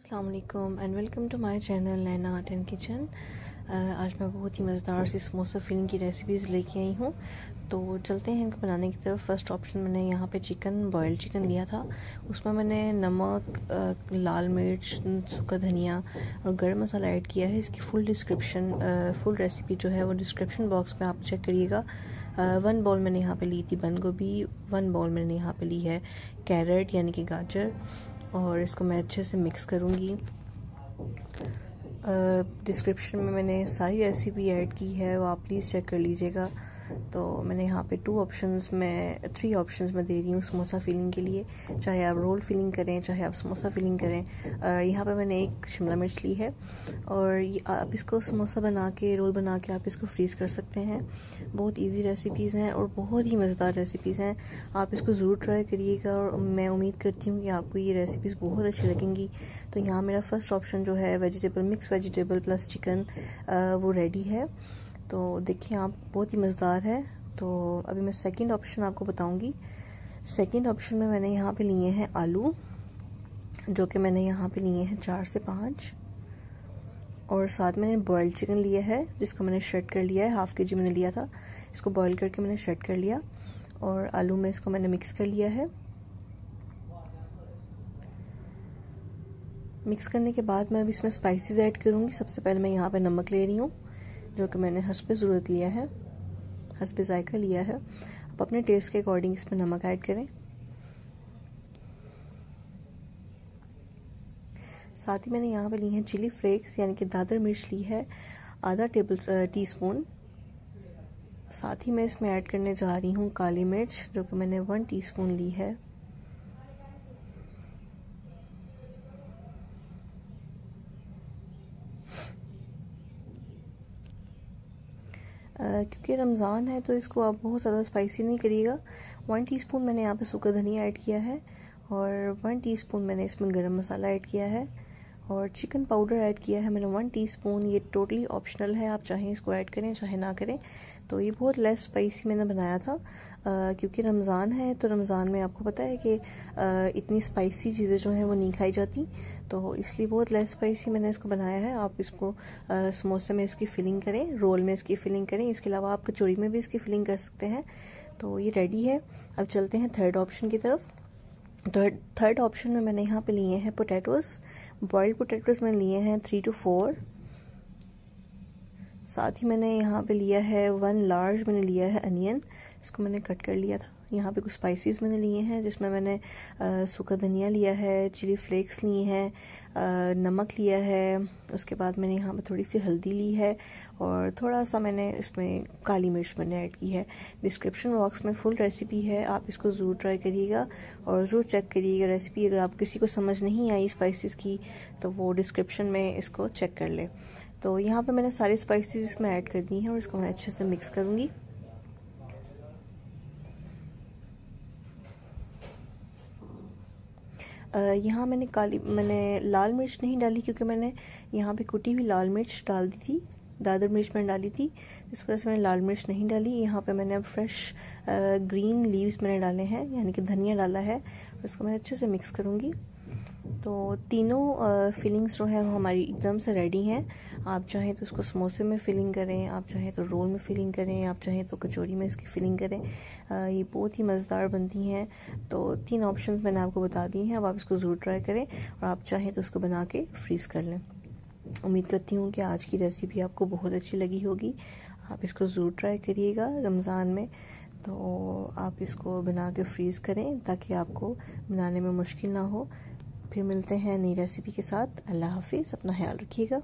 Aslam and welcome to my channel Naina art and kitchen आज मैं बहुत ही मज़ेदार सी समोसा फिलिंग की रेसिपीज़ लेके आई हूँ। तो चलते हैं इनको बनाने की तरफ़। फ़र्स्ट ऑप्शन मैंने यहाँ पे चिकन बॉयल्ड चिकन लिया था। उसमें मैंने नमक लाल मिर्च, सूखा धनिया और गर्म मसाला ऐड किया है। इसकी फुल डिस्क्रिप्शन फुल रेसिपी जो है वो डिस्क्रिप्शन बॉक्स में आप चेक करिएगा। वन बॉल मैंने यहाँ पे ली थी बंद गोभी वन बॉल मैंने यहाँ पे ली है कैरेट यानी कि गाजर, और इसको मैं अच्छे से मिक्स करूँगी। डिस्क्रिप्शन में मैंने सारी रेसिपी ऐड की है, वो आप प्लीज़ चेक कर लीजिएगा। तो मैंने यहाँ पे टू ऑप्शंस में थ्री ऑप्शंस में दे रही हूँ समोसा फिलिंग के लिए। चाहे आप रोल फिलिंग करें, चाहे आप समोसा फिलिंग करें। यहाँ पे मैंने एक शिमला मिर्च ली है। और आप इसको समोसा बना के रोल बना के आप इसको फ्रीज़ कर सकते हैं। बहुत इजी रेसिपीज़ हैं और बहुत ही मज़ेदार रेसिपीज़ हैं। आप इसको ज़रूर ट्राई करिएगा और मैं उम्मीद करती हूँ कि आपको ये रेसिपीज़ बहुत अच्छी लगेंगी। तो यहाँ मेरा फ़र्स्ट ऑप्शन जो है vegetable mix vegetable plus chicken वो रेडी है। तो देखिए, आप बहुत ही मज़ेदार है। तो अभी मैं सेकंड ऑप्शन आपको बताऊँगी। सेकंड ऑप्शन में मैंने यहाँ पे लिए हैं आलू, जो कि मैंने यहाँ पे लिए हैं चार से पाँच। और साथ मैंने बॉयल्ड चिकन लिया है, जिसको मैंने शर्ट कर लिया है। हाफ़ के जी मैंने लिया था। इसको बॉयल करके मैंने शर्ट कर लिया। और आलू में इसको मैंने मिक्स कर लिया है। मिक्स करने के बाद मैं अब इसमें स्पाइसेस ऐड करूँगी। सबसे पहले मैं यहाँ पे नमक ले रही हूँ। जो कि मैंने हंसपे ज़रूरत लिया है हंसपे जायका लिया है। आप अपने टेस्ट के अकॉर्डिंग इसमें नमक ऐड करें। साथ ही मैंने यहाँ पे ली है चिली फ्लेक्स यानी कि दादर मिर्च ली है, आधा टेबल टी स्पून साथ ही मैं इसमें ऐड करने जा रही हूँ काली मिर्च, जो कि मैंने वन टीस्पून ली है। क्योंकि रमज़ान है तो इसको आप बहुत ज़्यादा स्पाइसी नहीं करिएगा। वन टीस्पून मैंने यहाँ पे सूखा धनिया ऐड किया है और वन टीस्पून मैंने इसमें गरम मसाला ऐड किया है। और चिकन पाउडर ऐड किया है मैंने वन टीस्पून ये टोटली ऑप्शनल है आप चाहें इसको ऐड करें चाहे ना करें। तो ये बहुत लेस स्पाइसी मैंने बनाया था। आ, क्योंकि रमज़ान है तो रमज़ान में आपको पता है कि आ, इतनी स्पाइसी चीज़ें जो हैं वो नहीं खाई जाती। तो इसलिए बहुत लेस स्पाइसी मैंने इसको बनाया है। आप इसको आ, समोसे में इसकी फिलिंग करें रोल में इसकी फिलिंग करें। इसके अलावा आप कचौड़ी में भी इसकी फिलिंग कर सकते हैं। तो ये रेडी है। अब चलते हैं थर्ड ऑप्शन की तरफ़। थर्ड थर्ड ऑप्शन में मैंने यहाँ पे लिए हैं पोटैटोज़ बॉइल्ड पोटैटोज़ मैंने लिए हैं थ्री टू फोर साथ ही मैंने यहाँ पे लिया है वन लार्ज मैंने लिया है अनियन इसको मैंने कट कर लिया था। यहाँ पे कुछ स्पाइसेस मैंने लिए हैं, जिसमें मैंने सूखा धनिया लिया है चिली फ्लेक्स लिए हैं नमक लिया है, उसके बाद मैंने यहाँ पे थोड़ी सी हल्दी ली है और थोड़ा सा मैंने इसमें काली मिर्च मैंने ऐड की है। डिस्क्रिप्शन बॉक्स में फुल रेसिपी है, आप इसको ज़रूर ट्राई करिएगा और ज़रूर चेक करिएगा रेसिपी अगर आप किसी को समझ नहीं आई स्पाइसेस की तो वो डिस्क्रिप्शन में इसको चेक कर ले। तो यहाँ पे मैंने सारी स्पाइसेस इसमें ऐड कर दी हैं और इसको मैं अच्छे से मिक्स करूँगी। यहाँ मैंने काली, मैंने लाल मिर्च नहीं डाली क्योंकि मैंने यहाँ पे कुटी हुई लाल मिर्च डाल दी थी, दादर मिर्च मैंने डाली थी, इस वजह से मैंने लाल मिर्च नहीं डाली। यहाँ पे मैंने अब फ्रेश ग्रीन लीव्स मैंने डाले हैं, यानी कि धनिया डाला है उसको मैं अच्छे से मिक्स करूँगी। तो तीनों फिलिंग्स जो है वो हमारी एकदम से रेडी हैं। आप चाहें तो उसको समोसे में फिलिंग करें आप चाहें तो रोल में फिलिंग करें आप चाहें तो कचौरी में इसकी फिलिंग करें। आ, ये बहुत ही मज़ेदार बनती हैं। तो तीन ऑप्शन मैंने आपको बता दी हैं अब आप इसको ज़रूर ट्राई करें और आप चाहें तो उसको बना के फ्रीज़ कर लें। उम्मीद करती हूँ कि आज की रेसिपी आपको बहुत अच्छी लगी होगी। आप इसको ज़रूर ट्राई करिएगा रमज़ान में। तो आप इसको बना के फ्रीज़ करें ताकि आपको बनाने में मुश्किल ना हो। फिर मिलते हैं नई रेसिपी के साथ। अल्लाह हाफिज़ अपना ख्याल रखिएगा।